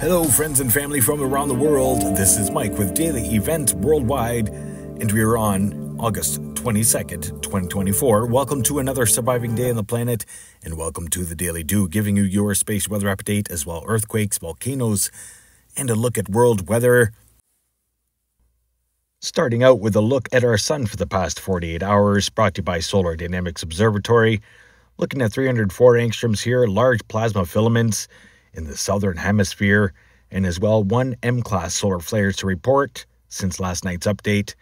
Hello, friends and family from around the world. This is Mike with Daily Event Worldwide, and we are on August 22nd, 2024. Welcome to another surviving day on the planet, and welcome to the Daily DEW, giving you your space weather update as well earthquakes, volcanoes, and a look at world weather. Starting out with a look at our sun for the past 48 hours, brought to you by Solar Dynamics Observatory. Looking at 304 angstroms here, large plasma filaments in the southern hemisphere, and as well one M class solar flares to report since last night's update.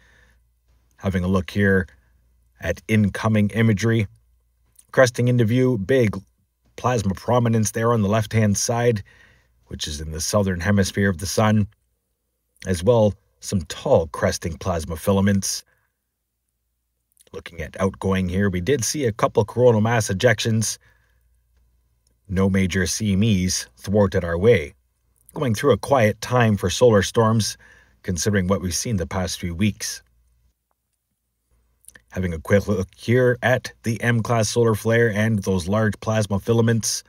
Having a look here at incoming imagery. Cresting into view, big plasma prominence there on the left hand side, which is in the southern hemisphere of the sun. As well, some tall cresting plasma filaments. Looking at outgoing here, we did see a couple coronal mass ejections no major CMEs thwarted our way. Going through a quiet time for solar storms, considering what we've seen the past few weeks. Having a quick look here at the M class solar flare and those large plasma filaments.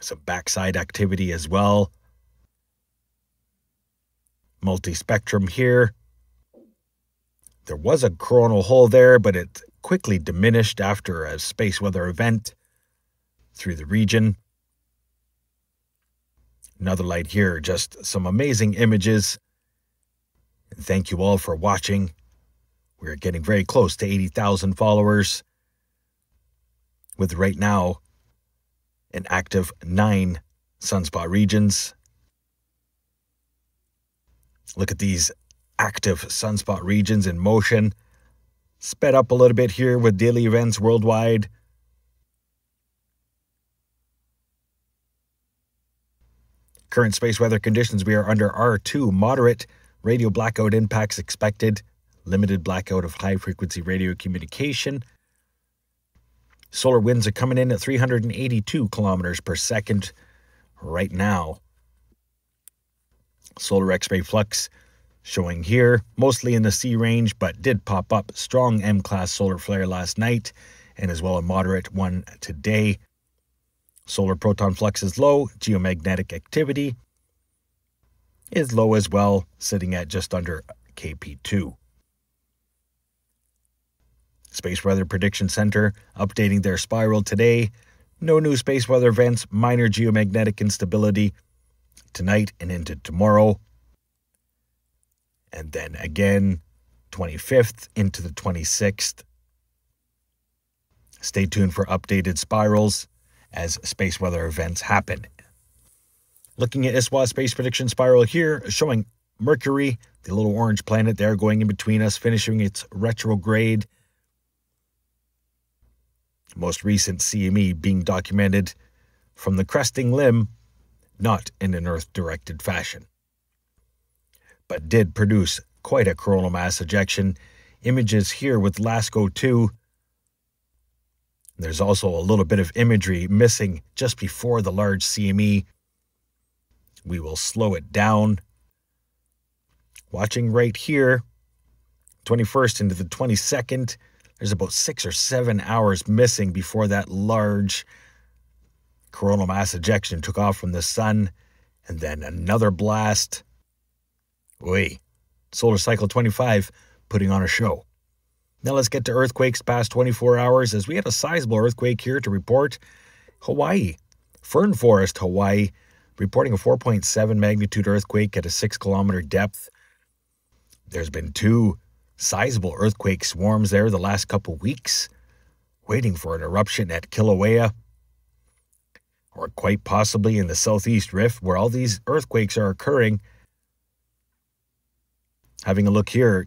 Some backside activity as well. Multispectrum here. There was a coronal hole there, but it quickly diminished after a space weather event through the region. Another light here, just some amazing images. And thank you all for watching. We're getting very close to 80,000 followers, with right now an active nine sunspot regions. Look at these active sunspot regions in motion sped up a little bit here with daily events worldwide. Current space weather conditions we are under R2, moderate radio blackout impacts expected, limited blackout of high frequency radio communication. Solar winds are coming in at 382 kilometers per second right now. Solar X ray flux showing here, mostly in the C range, but did pop up strong M class solar flare last night, and as well a moderate one today. Solar proton flux is low, geomagnetic activity is low as well, sitting at just under KP2. Space Weather Prediction Center updating their spiral today. No new space weather events, minor geomagnetic instability tonight and into tomorrow and then again 25th into the 26th. Stay tuned for updated spirals as space weather events happen. Looking at ISWA space prediction spiral here, showing Mercury, the little orange planet there going in between us, finishing its retrograde. Most recent CME being documented from the cresting limb, not in an Earth directed fashion but did produce quite a coronal mass ejection. Images here with LASCO 2. There's also a little bit of imagery missing just before the large CME. We will slow it down. Watching right here, 21st into the 22nd, there's about six or seven hours missing before that large coronal mass ejection took off from the sun, and then another blast Oi, Solar Cycle 25 putting on a show. Now let's get to earthquakes past 24 hours as we had a sizable earthquake here to report. Hawaii, Fern Forest, Hawaii, reporting a 4.7 magnitude earthquake at a 6 kilometer depth. There's been two sizable earthquake swarms there the last couple weeks, waiting for an eruption at Kilauea, or quite possibly in the southeast rift where all these earthquakes are occurring Having a look here,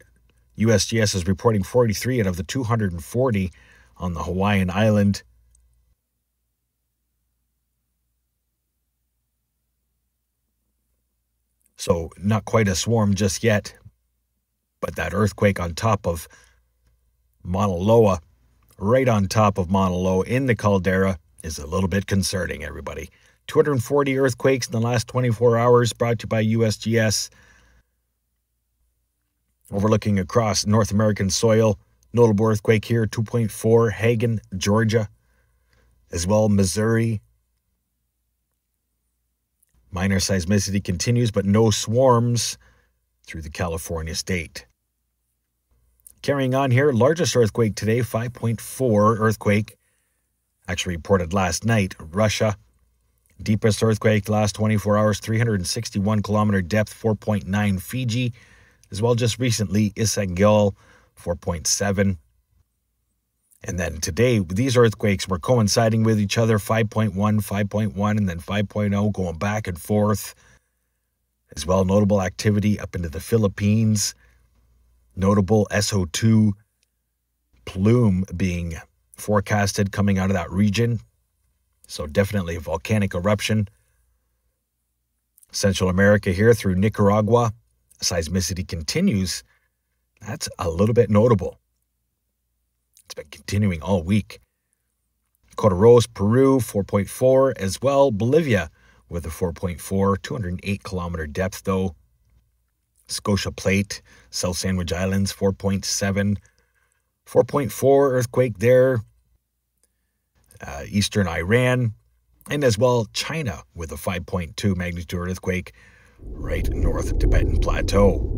USGS is reporting 43 out of the 240 on the Hawaiian island. So, not quite a swarm just yet, but that earthquake on top of Mauna Loa, right on top of Mauna Loa in the caldera, is a little bit concerning, everybody. 240 earthquakes in the last 24 hours, brought to you by USGS overlooking across North American soil. Notable earthquake here, 2.4, Hagan, Georgia, as well Missouri. Minor seismicity continues, but no swarms through the California state. Carrying on here, largest earthquake today, 5.4 earthquake, actually reported last night, Russia. Deepest earthquake last 24 hours, 361 kilometer depth, 4.9 Fiji. As well, just recently, Isangel, 4.7. And then today, these earthquakes were coinciding with each other 5.1, 5.1, and then 5.0 going back and forth. As well, notable activity up into the Philippines. Notable SO2 plume being forecasted coming out of that region. So, definitely a volcanic eruption. Central America here through Nicaragua, seismicity continues. That's a little bit notable. It's been continuing all week. Cotaruse, Peru, 4.4 as well. Bolivia with a 4.4, 208 kilometer depth though. Scotia Plate, South Sandwich Islands, 4.7. 4.4 earthquake there. Uh, Eastern Iran, and as well China with a 5.2 magnitude earthquake right north of Tibetan Plateau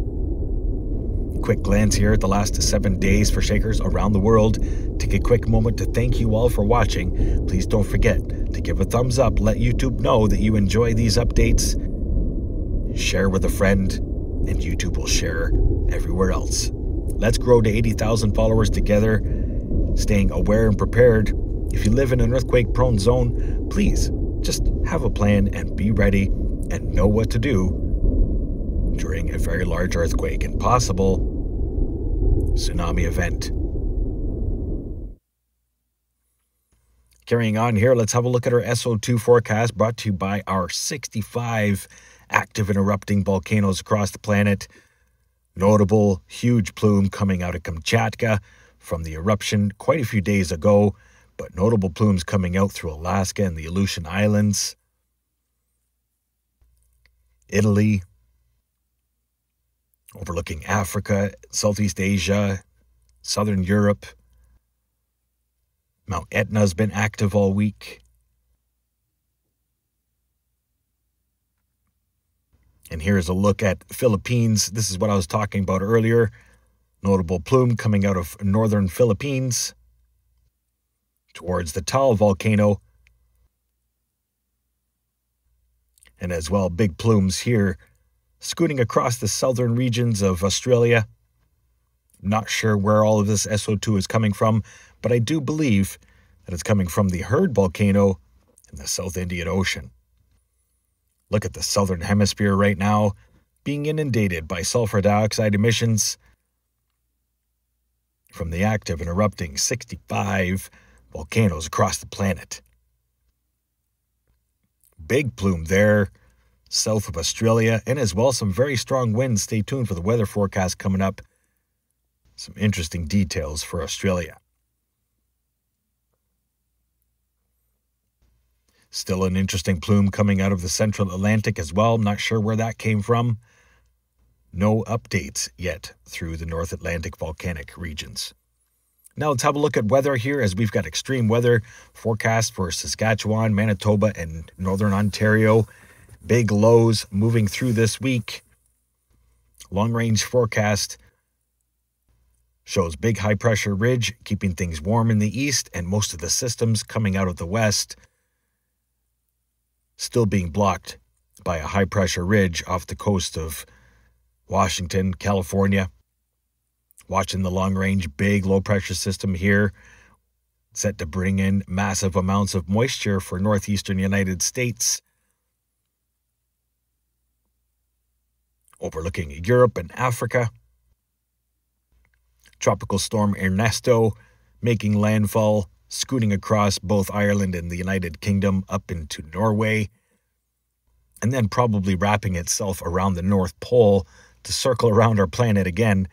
quick glance here at the last seven days for Shakers around the world. Take a quick moment to thank you all for watching. Please don't forget to give a thumbs up, let YouTube know that you enjoy these updates. Share with a friend, and YouTube will share everywhere else. Let's grow to 80,000 followers together, staying aware and prepared. If you live in an earthquake prone zone, please just have a plan and be ready and know what to do during a very large earthquake and possible tsunami event. Carrying on here, let's have a look at our SO2 forecast brought to you by our 65 active and erupting volcanoes across the planet. Notable huge plume coming out of Kamchatka from the eruption quite a few days ago, but notable plumes coming out through Alaska and the Aleutian Islands. Italy, overlooking Africa, Southeast Asia, Southern Europe. Mount Etna's been active all week. And here's a look at Philippines. This is what I was talking about earlier. Notable plume coming out of northern Philippines towards the Taal volcano. And as well, big plumes here scooting across the southern regions of Australia. Not sure where all of this SO2 is coming from, but I do believe that it's coming from the Heard volcano in the South Indian Ocean. Look at the southern hemisphere right now, being inundated by sulfur dioxide emissions from the active and erupting 65 volcanoes across the planet. Big plume there south of Australia, and as well some very strong winds. Stay tuned for the weather forecast coming up. Some interesting details for Australia. Still an interesting plume coming out of the central Atlantic as well. Not sure where that came from. No updates yet through the North Atlantic volcanic regions. Now let's have a look at weather here as we've got extreme weather forecast for Saskatchewan, Manitoba, and Northern Ontario big lows moving through this week. Long range forecast shows big high pressure ridge keeping things warm in the east and most of the systems coming out of the west still being blocked by a high pressure ridge off the coast of Washington, California. Watching the long range big low pressure system here set to bring in massive amounts of moisture for northeastern United States overlooking Europe and Africa. Tropical storm Ernesto making landfall, scooting across both Ireland and the United Kingdom up into Norway, and then probably wrapping itself around the North Pole to circle around our planet again.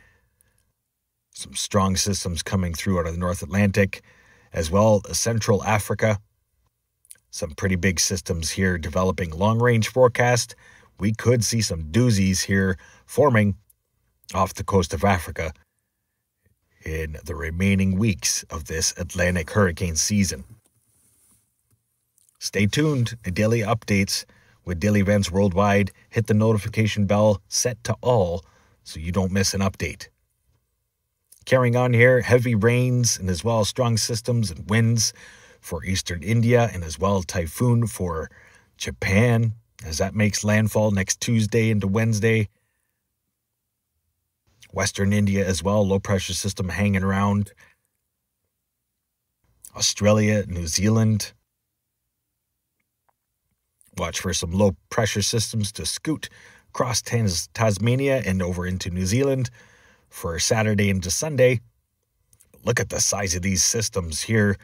Some strong systems coming through out of the North Atlantic, as well as Central Africa. Some pretty big systems here developing long range forecast we could see some doozies here forming off the coast of Africa in the remaining weeks of this Atlantic hurricane season. Stay tuned. Daily updates with daily events worldwide. Hit the notification bell set to all so you don't miss an update. Carrying on here, heavy rains and as well as strong systems and winds for eastern India and as well typhoon for Japan as that makes landfall next Tuesday into Wednesday. Western India as well, low pressure system hanging around. Australia, New Zealand. Watch for some low pressure systems to scoot across Tasmania and over into New Zealand for Saturday into Sunday. Look at the size of these systems here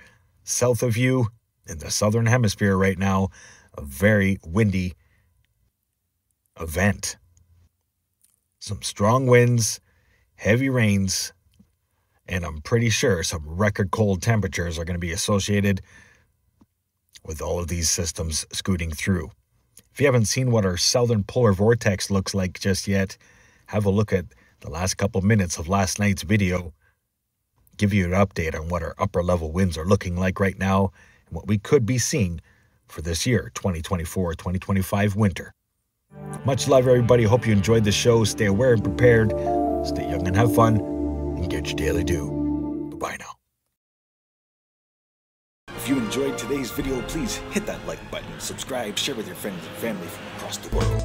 south of you in the southern hemisphere right now. A very windy event. Some strong winds, heavy rains, and I'm pretty sure some record cold temperatures are going to be associated with all of these systems scooting through. If you haven't seen what our southern polar vortex looks like just yet, have a look at the last couple minutes of last night's video. Give you an update on what our upper level winds are looking like right now and what we could be seeing for this year, 2024 2025 winter. Much love, everybody. Hope you enjoyed the show. Stay aware and prepared. Stay young and have fun. And get your daily DEW. Bye now. If you enjoyed today's video, please hit that like button, subscribe, share with your friends and family from across the world.